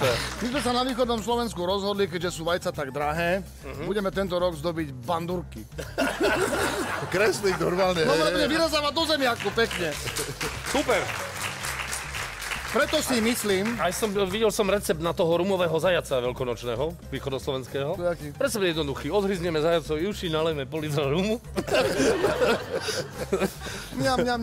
zase. My sme sa na východnom Slovensku rozhodli, keďže sú vajca tak drahé, uh-huh. budeme tento rok zdobiť bandurky. Kresliť normálne. No, bude vyrazávať do zemiaku, pekne. Super. Preto si myslím... Aj som, videl som recept na toho rumového zajaca veľkonočného, východoslovenského. To je Recept je jednoduchý. Odhryzneme zajacov juši, nalejme pol rumu. mňam, mňam.